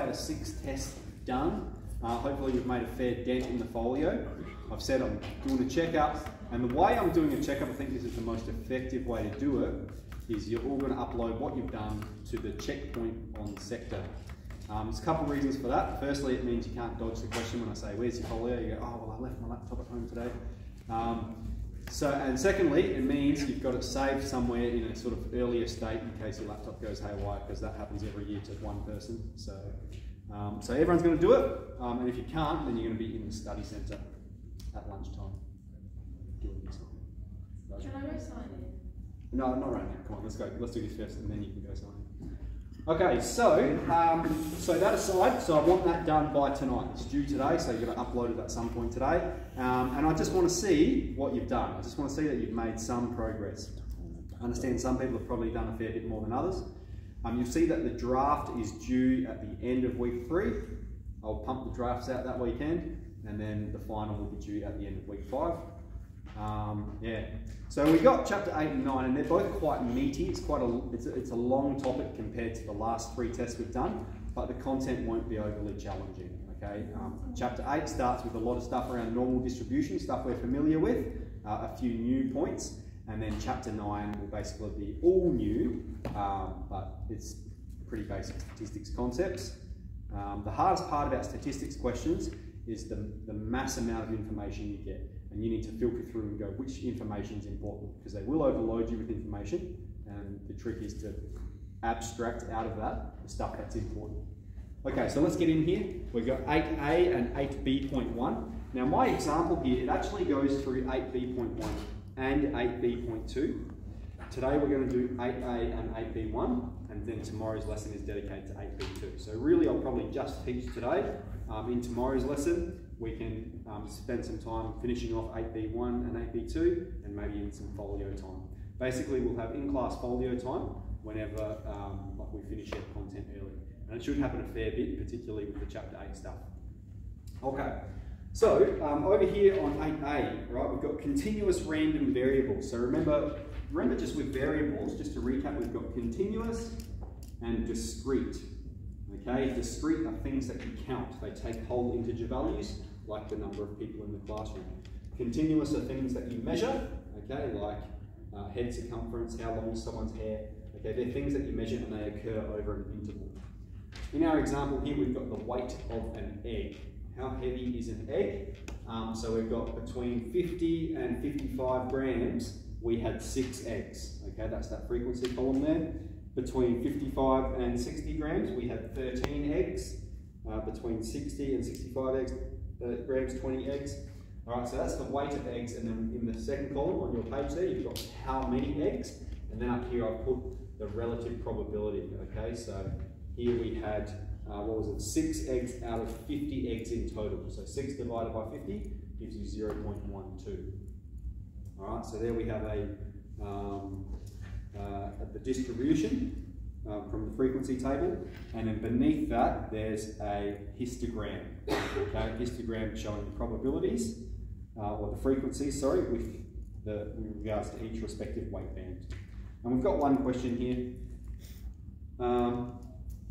out of six tests done. Uh, hopefully you've made a fair dent in the folio. I've said I'm doing a checkup, and the way I'm doing a checkup, I think this is the most effective way to do it, is you're all going to upload what you've done to the checkpoint on SEQTA. Um, there's a couple of reasons for that. Firstly, it means you can't dodge the question when I say, where's your folio? You go, oh, well, I left my laptop at home today. Um, so, and secondly, it means you've got it saved somewhere in a sort of earlier state in case your laptop goes haywire, because that happens every year to one person. So, um, so everyone's going to do it, um, and if you can't, then you're going to be in the study centre at lunchtime doing this. Can I go sign in? No, not right now. Come on, let's go. Let's do this first, and then you can go sign. Okay, so um, so that aside, so I want that done by tonight. It's due today, so you're going to upload it at some point today. Um, and I just want to see what you've done. I just want to see that you've made some progress. I understand some people have probably done a fair bit more than others. Um, you'll see that the draft is due at the end of week three. I'll pump the drafts out that weekend, and then the final will be due at the end of week five. Um, yeah. So we got chapter eight and nine, and they're both quite meaty. It's quite a it's, a it's a long topic compared to the last three tests we've done, but the content won't be overly challenging. Okay. Um, chapter eight starts with a lot of stuff around normal distribution, stuff we're familiar with, uh, a few new points, and then chapter nine will basically be all new, um, but it's pretty basic statistics concepts. Um, the hardest part about statistics questions is the, the mass amount of information you get and you need to filter through and go which information is important because they will overload you with information and the trick is to abstract out of that the stuff that's important. Okay, so let's get in here. We've got 8a and 8b.1. Now my example here, it actually goes through 8b.1 and 8b.2. Today we're going to do 8a and 8b1 and then tomorrow's lesson is dedicated to 8b2. So really I'll probably just teach today. Um, in tomorrow's lesson we can um, spend some time finishing off 8b1 and 8b2 and maybe even some folio time. Basically we'll have in-class folio time whenever um, like we finish our content early. And it should happen a fair bit, particularly with the chapter 8 stuff. Okay, so um, over here on 8a, right, we've got continuous random variables. So remember, remember just with variables, just to recap, we've got continuous and discrete. Okay, discrete are things that you count. They take whole integer values, like the number of people in the classroom. Continuous are things that you measure, okay, like uh, head circumference, how long someone's hair. Okay, they're things that you measure and they occur over an interval. In our example here, we've got the weight of an egg. How heavy is an egg? Um, so we've got between 50 and 55 grams, we had six eggs. Okay, that's that frequency column there. Between 55 and 60 grams, we had 13 eggs. Uh, between 60 and 65 eggs, uh, grams, 20 eggs. All right, so that's the weight of eggs, and then in the second column on your page there, you've got how many eggs, and then up here I've put the relative probability, okay? So here we had, uh, what was it, six eggs out of 50 eggs in total. So six divided by 50 gives you 0.12. All right, so there we have a, um, uh, the distribution um, from the frequency table, and then beneath that there's a histogram. Okay, histogram showing the probabilities, uh, or the frequencies, sorry, with, the, with regards to each respective weight band. And we've got one question here. Um,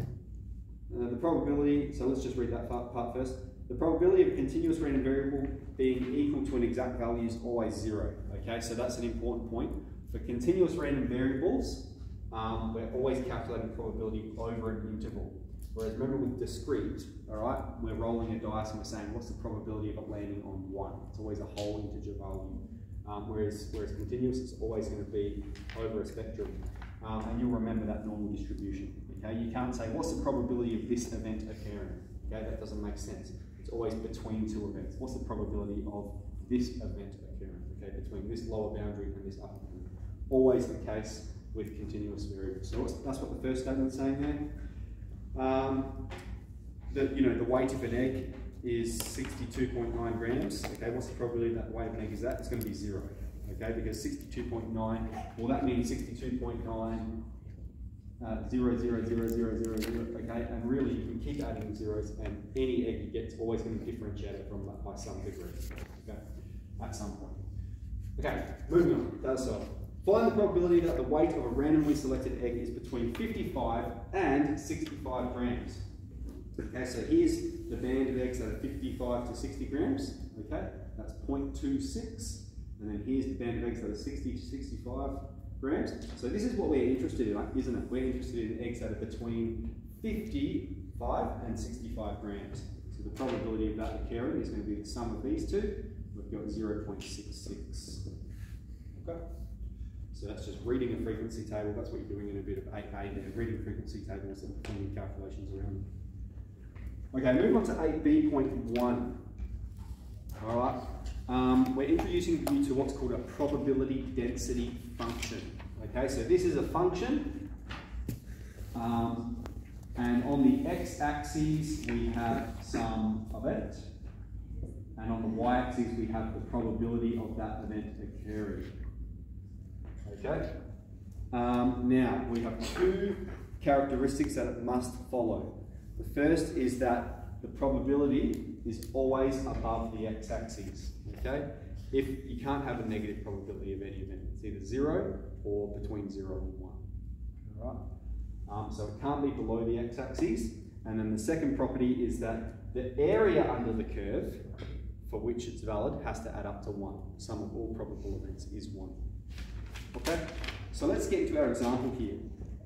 uh, the probability, so let's just read that part, part first. The probability of a continuous random variable being equal to an exact value is always zero. Okay, so that's an important point. For continuous random variables, um, we're always calculating probability over an interval. Whereas remember with discrete, all right, we're rolling a dice and we're saying what's the probability of it landing on one? It's always a whole integer value. Um, whereas, whereas continuous, it's always going to be over a spectrum. Um, and you'll remember that normal distribution. Okay, you can't say what's the probability of this event occurring. Okay, that doesn't make sense. It's always between two events. What's the probability of this event occurring? Okay, between this lower boundary and this upper boundary. Always the case with continuous variables. So that's what the first statement's saying there. Um, the, you know, the weight of an egg is 62.9 grams. Okay, what's the probability that weight of an egg is that? It's going to be zero. Okay, because 62.9, well that means 62.9 uh, 0, 0, 0, 0, 0, 0, okay? And really, you can keep adding zeros, and any egg you get is always going to differentiate it from by some degree, okay? At some point. Okay, moving on, that's all. Find the probability that the weight of a randomly selected egg is between 55 and 65 grams. Okay, so here's the band of eggs that are 55 to 60 grams. Okay, that's 0.26. And then here's the band of eggs that are 60 to 65 grams. So this is what we're interested in, isn't it? We're interested in eggs that are between 55 and 65 grams. So the probability of that occurring is going to be the sum of these two. We've got 0.66. Okay. So that's just reading a frequency table. That's what you're doing in a bit of 8A there, reading frequency tables and performing calculations around. them. Okay, move on to 8B.1. All right. Um, we're introducing you to what's called a probability density function. Okay, so this is a function, um, and on the x-axis we have some event, and on the y-axis we have the probability of that event occurring. Okay. Um, now we have two characteristics that it must follow. The first is that the probability is always above the x-axis. Okay? If you can't have a negative probability of any event, it's either zero or between zero and one. All right? Um, so it can't be below the x-axis. And then the second property is that the area under the curve for which it's valid has to add up to one. Sum of all probable events is one. Okay? So let's get into our example here.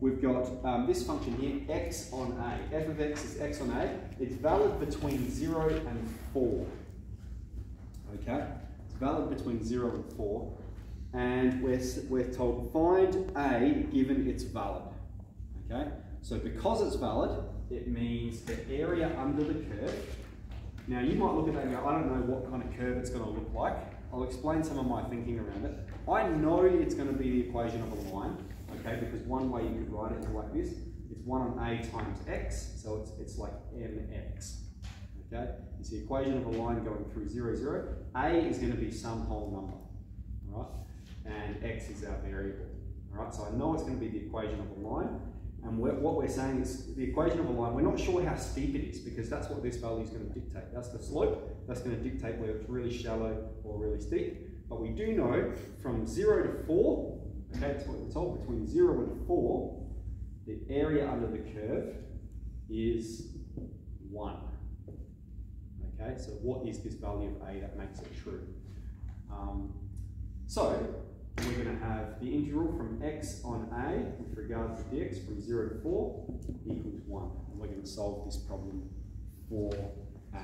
We've got um, this function here, x on a. f of x is x on a. It's valid between 0 and 4. Okay? It's valid between 0 and 4. And we're, we're told find a given it's valid. Okay? So because it's valid, it means the area under the curve. Now you might look at that and go, I don't know what kind of curve it's going to look like. I'll explain some of my thinking around it. I know it's going to be the equation of a line, okay, because one way you could write it is like this. It's 1 on a times x, so it's, it's like mx. Okay, it's the equation of a line going through 0, 0. a is going to be some whole number, all right, and x is our variable. All right, so I know it's going to be the equation of a line, and we're, what we're saying is the equation of a line, we're not sure how steep it is because that's what this value is going to dictate. That's the slope, that's going to dictate whether it's really shallow or really steep. But we do know from 0 to 4, okay, that's what we're told, between 0 and 4, the area under the curve is 1. Okay, so what is this value of a that makes it true? Um, so, we're going to have the integral from x on a with regards to dx from 0 to 4 equals 1. And we're going to solve this problem for a.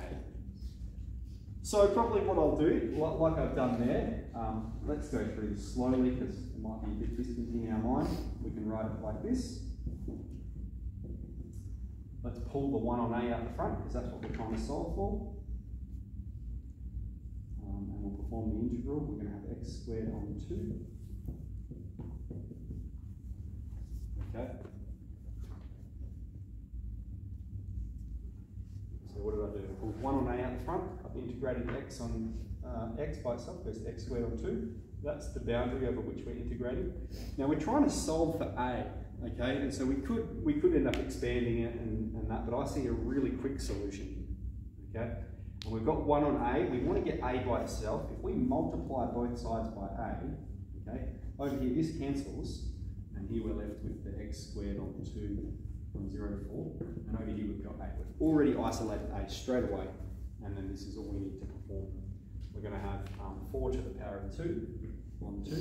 So probably what I'll do, like I've done there, um, let's go through this slowly because it might be a bit distant in our mind. We can write it like this. Let's pull the 1 on a out the front because that's what we're trying to solve for. Perform the integral. We're going to have x squared on 2. Okay. So what did I do? I pulled 1 on a out the front. I've integrated x on uh, x by itself. There's x squared on 2. That's the boundary over which we're integrating. Now we're trying to solve for a, okay? And so we could we could end up expanding it and, and that, but I see a really quick solution, okay? We've got 1 on a. We want to get a by itself. If we multiply both sides by a, okay, over here this cancels, and here we're left with the x squared on 2 from 0 to 4. And over here we've got a. We've already isolated a straight away, and then this is all we need to perform. We're going to have um, 4 to the power of 2 on 2,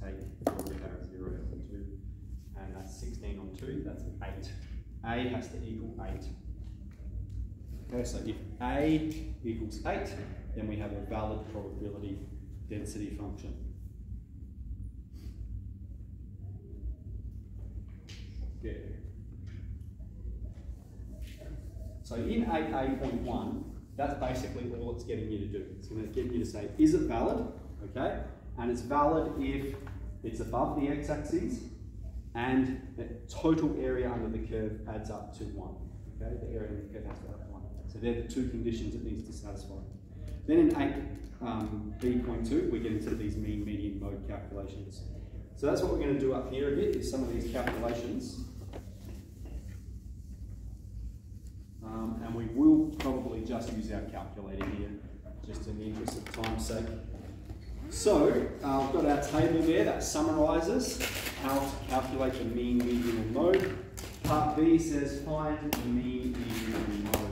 take 4 to the power of 0 on 2, and that's 16 on 2, that's 8. A has to equal 8. Okay, so if A equals 8, then we have a valid probability density function. Good. So in 8A.1, that's basically all it's getting you to do. It's going to get you to say, is it valid? Okay, and it's valid if it's above the x-axis and the total area under the curve adds up to 1. Okay, the area under the curve adds up to 1. So they're the two conditions it needs to satisfy. Then in 8b.2, um, we get into these mean, median, mode calculations. So that's what we're going to do up here a bit, is some of these calculations. Um, and we will probably just use our calculator here, just in the interest of time's sake. So, uh, I've got our table there that summarises how to calculate the mean, median and mode. Part B says find the mean, median and mode.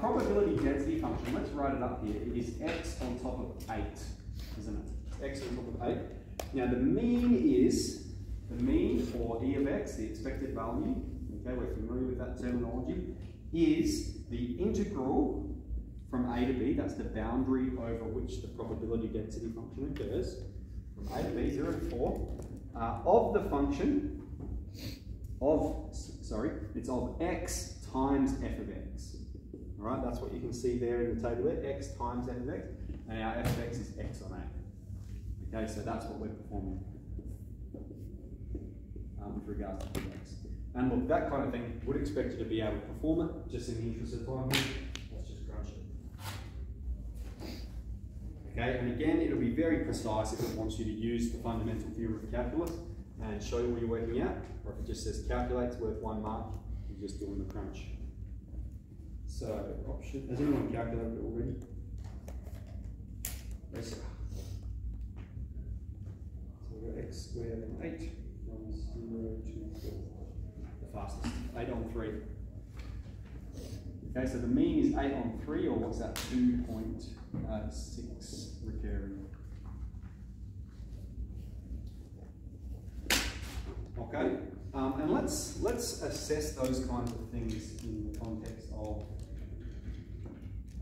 Probability density function, let's write it up here. It is x on top of 8, isn't it? x on top of 8. Now the mean is, the mean, or e of x, the expected value, okay, we're familiar with that terminology, is the integral from a to b, that's the boundary over which the probability density function occurs, from a to b, 0 to 4, uh, of the function of, sorry, it's of x times f of x. All right, that's what you can see there in the table there, x times f of x, and our f of x is x on a. Okay, so that's what we're performing um, with regards to x. And look, that kind of thing, would expect you to be able to perform it, just in the interest of time let's just crunch it. Okay, and again, it'll be very precise if it wants you to use the fundamental theorem of calculus and show you what you're working out, or if it just says calculates worth one mark, you're just doing the crunch. So, option, has anyone calculated it already? Yes. So we've got x squared and 8 from 0 to 4. The fastest. 8 on 3. Okay, so the mean is 8 on 3, or what's that? 2.6 recurring. Okay, um, and let's let's assess those kinds of things in the context of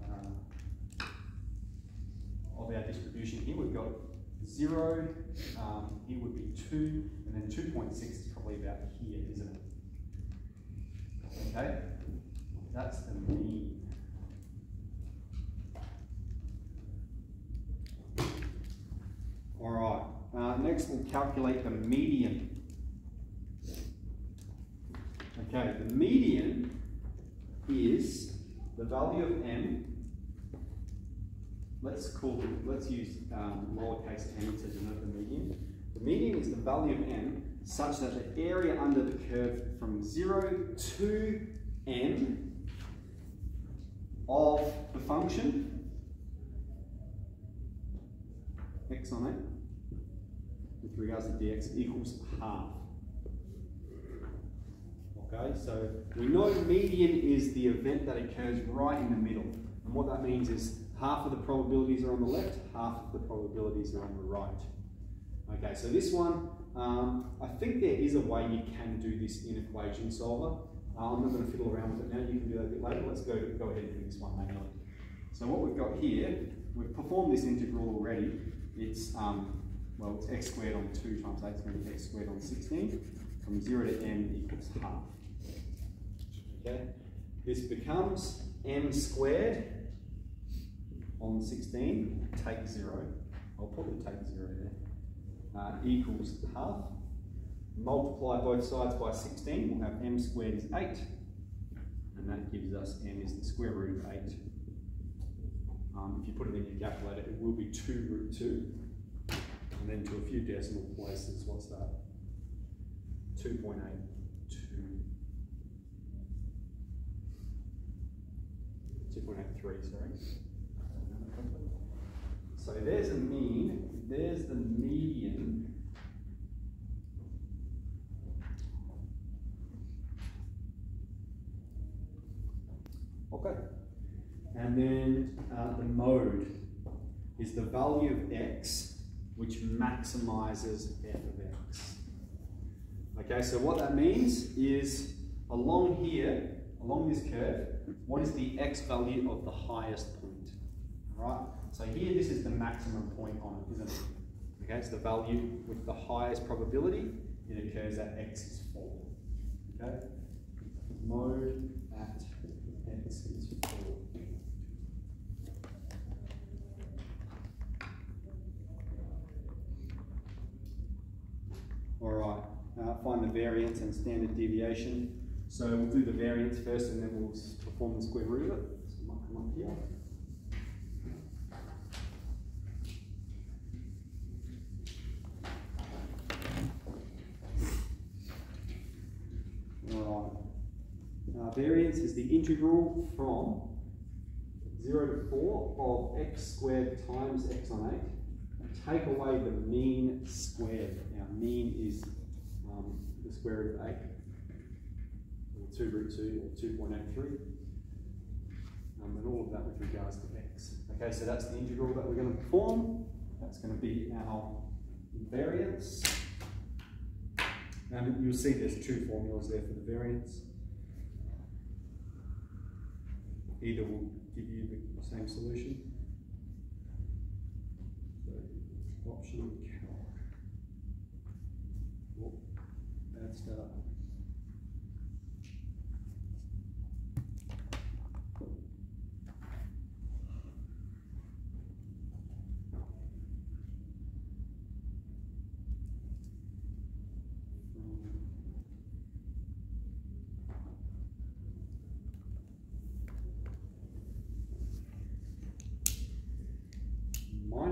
uh, of our distribution here. We've got zero, um, here would be two, and then 2.6 is probably about here, isn't it? Okay, that's the mean. All right, uh, next we'll calculate the median. Okay, the median is the value of m. Let's call let's use um, lowercase m to denote the median. The median is the value of m such that the area under the curve from 0 to m of the function x on it with regards to dx equals half. Okay, so we know median is the event that occurs right in the middle. And what that means is half of the probabilities are on the left, half of the probabilities are on the right. Okay, so this one, um, I think there is a way you can do this in equation solver. Uh, I'm not going to fiddle around with it now, you can do that a bit later. Let's go, go ahead and do this one manually. So what we've got here, we've performed this integral already. It's, um, well, it's x squared on 2 times 8 is going to be x squared on 16 from 0 to m equals half. Okay, this becomes m squared on 16, take 0, I'll probably take 0 there, uh, equals half. Multiply both sides by 16, we'll have m squared is 8, and that gives us m is the square root of 8. Um, if you put it in your calculator, it will be 2 root 2, and then to a few decimal places, what's that? 2.82. Two point eight three, sorry. So there's a mean, there's the median. Okay. And then uh, the mode is the value of x which maximizes f of x. Okay, so what that means is along here, along this curve, what is the x value of the highest point? All right, so here this is the maximum point on it, isn't it? Okay, it's the value with the highest probability. It occurs at x is 4. Okay, mode at x is 4. All right uh, find the variance and standard deviation. So we'll do the variance first and then we'll perform the square root of it. So it might come up here. Alright. Uh, variance is the integral from 0 to 4 of x squared times x on 8. Take away the mean squared. Our mean is um, the square root of 8, or 2 root 2, or 2.83. Um, and all of that with regards to x. Okay, so that's the integral that we're going to perform. That's going to be our variance. And you'll see there's two formulas there for the variance. Either will give you the same solution. So option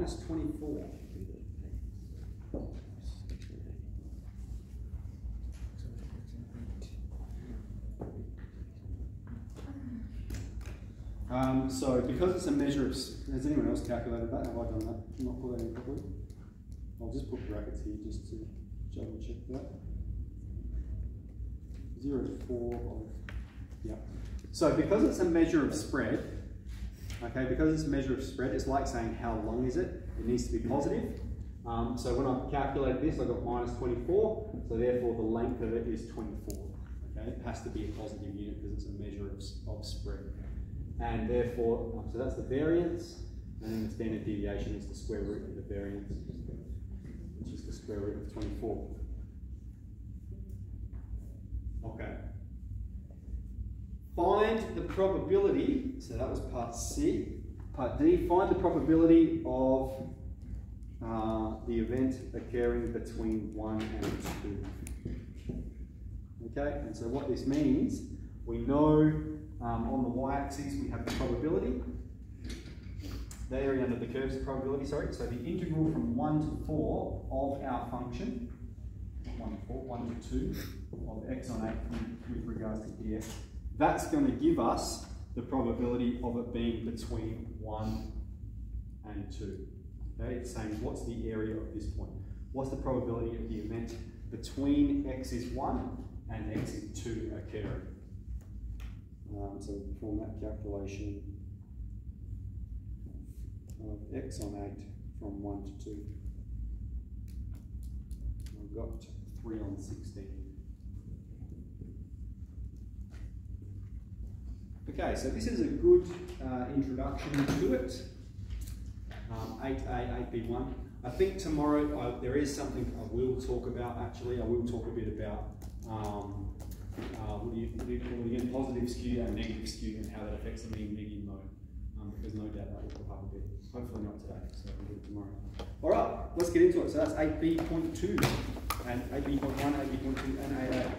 minus 24. Um, so because it's a measure of, has anyone else calculated that? Have I done that? Not put that in properly? I'll just put brackets here just to double check that. Zero to four of, yeah. So because it's a measure of spread, Okay, because it's a measure of spread, it's like saying how long is it? It needs to be positive. Um, so when I calculate this, I got minus 24, so therefore the length of it is 24. Okay, it has to be a positive unit because it's a measure of, of spread. And therefore, um, so that's the variance, and then the standard deviation is the square root of the variance, which is the square root of 24. Okay. Find the probability, so that was part C. Part D, find the probability of uh, the event occurring between 1 and 2. Okay, and so what this means, we know um, on the y-axis we have the probability. The area under the curve is the probability, sorry. So the integral from 1 to 4 of our function, 1 to 4, 1 to 2, of x on 8 with regards to dx that's going to give us the probability of it being between 1 and 2. Okay, it's saying what's the area of this point? What's the probability of the event between x is 1 and x is 2 occurring? Um, so perform that calculation of x on 8 from 1 to 2. I've got 3 on 16. Okay, so this is a good uh, introduction to it. Um, 8A, 8B1. I think tomorrow I, there is something I will talk about actually. I will talk a bit about um, uh, what, do you, what do you call it again? Positive skew and negative skew and how that affects the mean median mode. Um, because no doubt that will pop up a bit. Hopefully not today, so we'll do it tomorrow. All right, let's get into it. So that's 8B.2 and 8B.1, 8B.2 and 8A.